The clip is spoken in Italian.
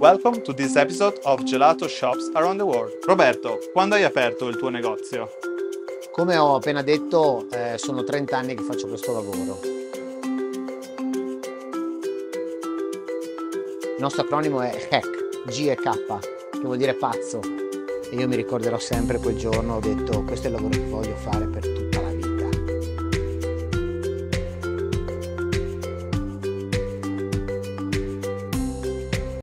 Welcome to this episode of Gelato Shops Around the World. Roberto, quando hai aperto il tuo negozio? Come ho appena detto, eh, sono 30 anni che faccio questo lavoro. Il nostro acronimo è HEC, G e K, che vuol dire pazzo. E io mi ricorderò sempre quel giorno, ho detto questo è il lavoro che voglio fare per te.